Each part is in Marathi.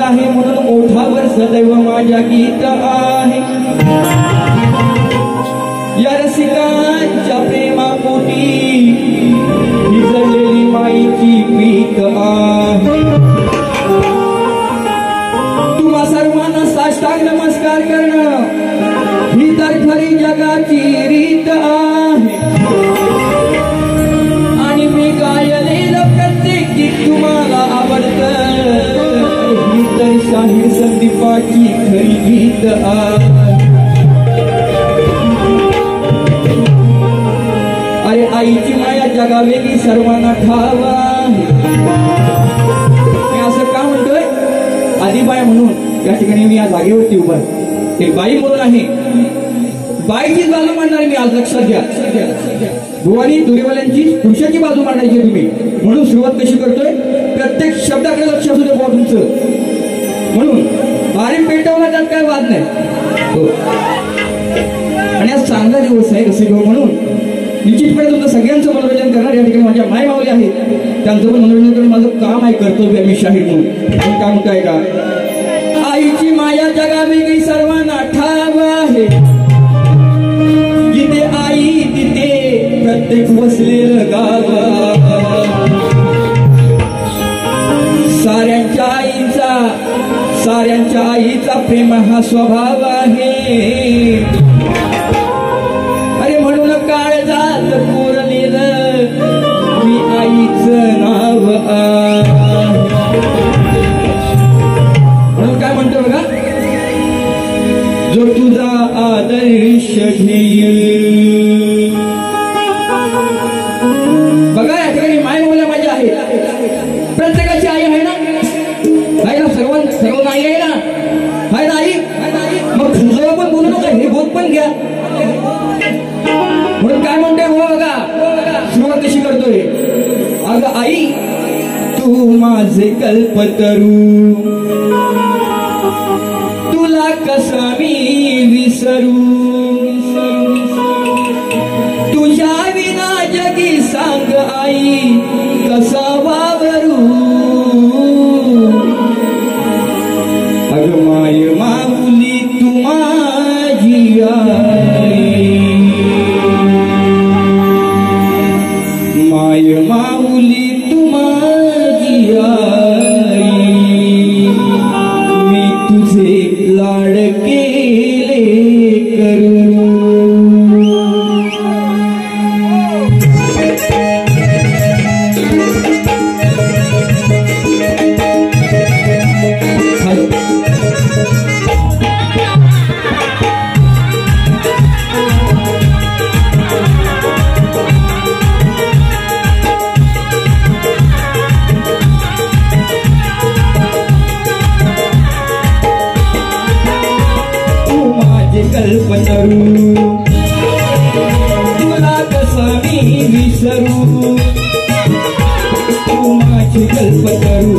आहे म्हणून ओठावर सदैव माझ्या गीत आहे. या रसिकांच्या प्रेमापोटी भिजलेली माईची पीत आहे. तुम्हा सर्वांना साष्टांग नमस्कार करणं ही तर खरी जगाची अरे आईची माया जगा वेगळी सर्वांना ठावा. मी असं का म्हणतोय? आदिबाई म्हणून. या ठिकाणी मी या जागेवरती उभा आहे. एक बाई म्हणून आहे? बाईची बाजू मांडणार मी आज लक्षात घ्या. भुवानी दुरेवाल्यांची पुरुषाची बाजू मांडायची तुम्ही. म्हणून सुरुवात कशी करतोय? प्रत्येक शब्दाकडे लक्ष असू दे तुमचं. म्हणून बारी पेटवला त्यात काय वाद नाही. हो. आणि आज चांगला दिवस आहे रसिक म्हणून. निश्चितपणे तुमचं सगळ्यांचं मनोरंजन करणार या ठिकाणी माझ्या माय मावली आहेत. त्यांचं पण मनोरंजन करून माझं काम आहे कर्तव्य मी शाहीर म्हणून. काम काय का? आईची माया जगा वेगळी सर्वांना ठाव आहे. जिथे आई तिथे प्रत्येक वसलेलं गाव यांच्या आईचा प्रेम हा स्वभाव आहे. अरे म्हणून काळ जात कोरलेलं मी आईचं नाव म्हणून काय म्हणतो बघा? जो तुझा आदर्श घेईल आई आहे ना? आहे ना आई मग तुझं पण बोलू नका हे बोध पण घ्या. म्हणून काय म्हणते हो बघा? सुरुवात कशी करतोय? अग आई तू माझे कल्प करू. तुला कसा मी विसरू? माझे कल्पतरू तुला कसं मी विसरू? तू माझी कल्पतरू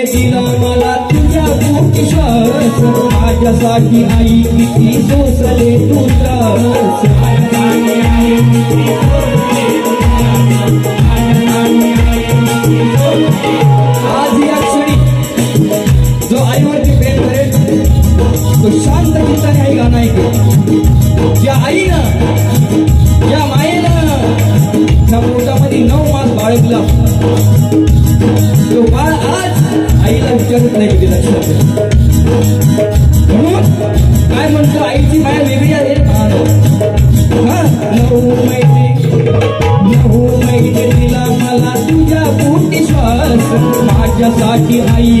मायेने दिला मला तुझ्या गोष्ट माझ्यासाठी आई किती सोसले तू त्रास आज या जो आईवरती प्रेम तो शांत गीता काही गाणं ऐकेल. ज्या आईनं मायेनं त्या पोटामध्ये नऊ मास बाळगला. काय म्हणतो? आईची बाय वेगळी आहे नऊ मैत्री नऊ मैत्रीला तुझ्या बुटी श्वास. माझ्यासाठी आई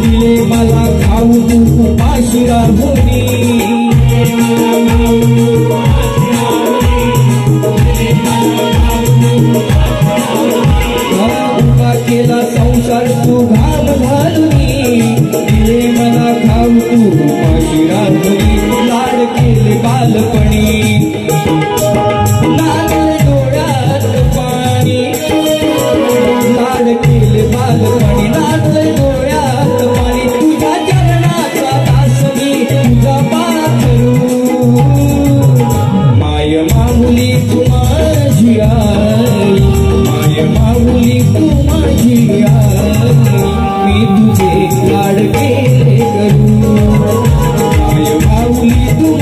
दिले मला खाऊ तू उपाशी राहुनी bonito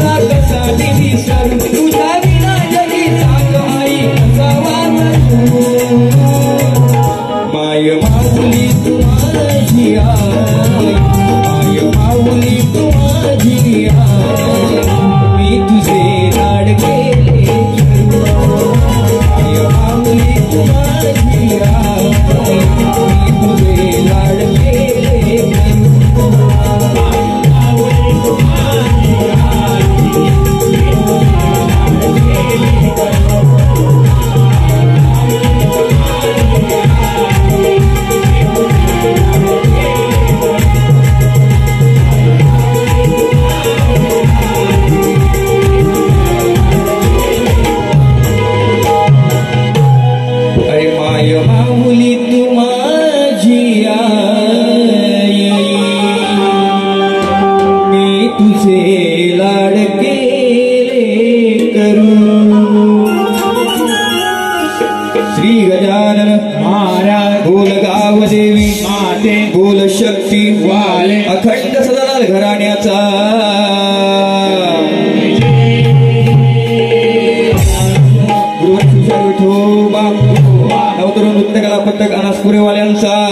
Sharma, Kasa, Devi, Sharma. Santa